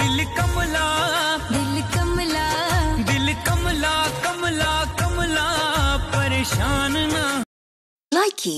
दिल कमला। दिल कमला। दिल कमला कमला कमला परेशान ना। लाइकी